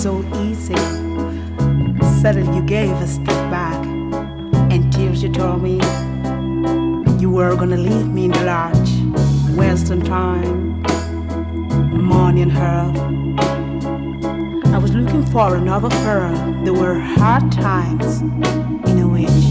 so easy. Suddenly you gave a step back, and tears you told me you were gonna leave me in the lodge, Western time, morning her. I was looking for another pearl. There were hard times in a witch.